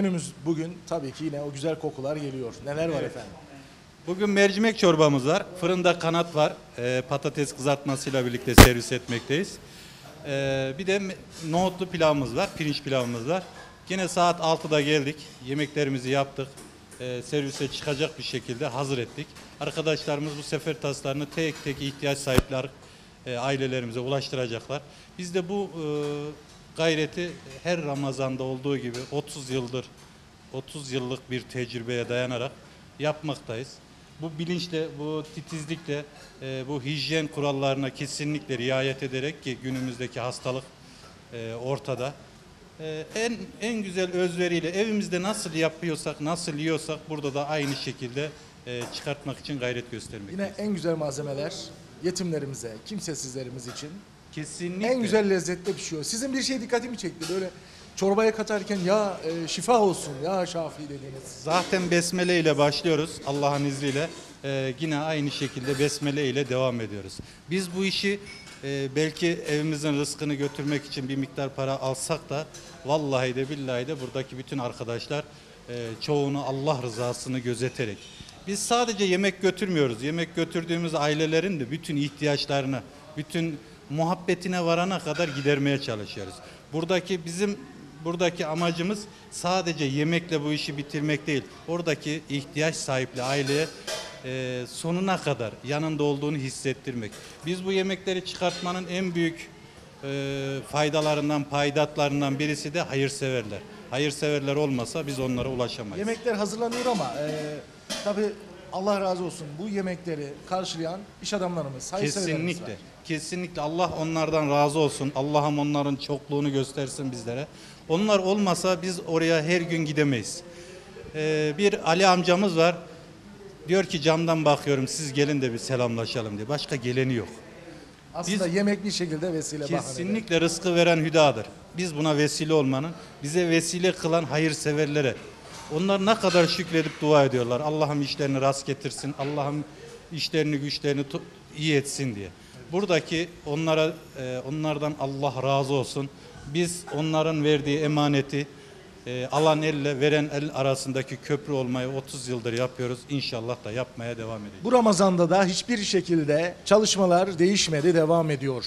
menümüz bugün tabii ki yine o güzel kokular geliyor. Neler var efendim? Bugün mercimek çorbamız var. Fırında kanat var. Ee, patates kızartmasıyla birlikte servis etmekteyiz. Ee, bir de me- nohutlu pilavımız var. Pirinç pilavımız var. Yine saat 6'da geldik. Yemeklerimizi yaptık. Ee, servise çıkacak bir şekilde hazır ettik. Arkadaşlarımız bu sefer taslarını tek tek ihtiyaç sahipleri e, ailelerimize ulaştıracaklar. Biz de bu e, gayreti her Ramazan'da olduğu gibi 30 yıldır 30 yıllık bir tecrübeye dayanarak yapmaktayız. Bu bilinçle, bu titizlikle, e, bu hijyen kurallarına kesinlikle riayet ederek ki günümüzdeki hastalık e, ortada. E, en en güzel özveriyle evimizde nasıl yapıyorsak, nasıl yiyorsak burada da aynı şekilde e, çıkartmak için gayret göstermek. Yine en güzel malzemeler yetimlerimize, kimsesizlerimiz için Kesinlikle. en güzel lezzette pişiyor. Sizin bir şey dikkatimi çekti böyle çorbaya katarken ya e, şifa olsun ya Şafii dediğiniz. Zaten besmele ile başlıyoruz Allah'ın izniyle. Ee, yine aynı şekilde besmele ile devam ediyoruz. Biz bu işi e, belki evimizin rızkını götürmek için bir miktar para alsak da vallahi de billahi de buradaki bütün arkadaşlar e, çoğunu Allah rızasını gözeterek. Biz sadece yemek götürmüyoruz. Yemek götürdüğümüz ailelerin de bütün ihtiyaçlarını, bütün muhabbetine varana kadar gidermeye çalışıyoruz. Buradaki bizim buradaki amacımız sadece yemekle bu işi bitirmek değil. Oradaki ihtiyaç sahipli aileye e, sonuna kadar yanında olduğunu hissettirmek. Biz bu yemekleri çıkartmanın en büyük e, faydalarından, paydatlarından birisi de hayırseverler. Hayırseverler olmasa biz onlara ulaşamayız. Yemekler hazırlanıyor ama e, tabii Allah razı olsun bu yemekleri karşılayan iş adamlarımız, hayırseverlerimiz var. Kesinlikle. Kesinlikle Allah onlardan razı olsun. Allah'ım onların çokluğunu göstersin bizlere. Onlar olmasa biz oraya her gün gidemeyiz. Ee, bir Ali amcamız var. Diyor ki camdan bakıyorum siz gelin de bir selamlaşalım diye. Başka geleni yok. Aslında yemek bir şekilde vesile bahane. Kesinlikle rızkı veren hüdadır. Biz buna vesile olmanın, bize vesile kılan hayırseverlere. Onlar ne kadar şükredip dua ediyorlar. Allah'ım işlerini rast getirsin. Allah'ım işlerini güçlerini iyi etsin diye. Buradaki onlara e, onlardan Allah razı olsun. Biz onların verdiği emaneti e, alan elle veren el arasındaki köprü olmayı 30 yıldır yapıyoruz. İnşallah da yapmaya devam edeceğiz. Bu Ramazan'da da hiçbir şekilde çalışmalar değişmedi, devam ediyor.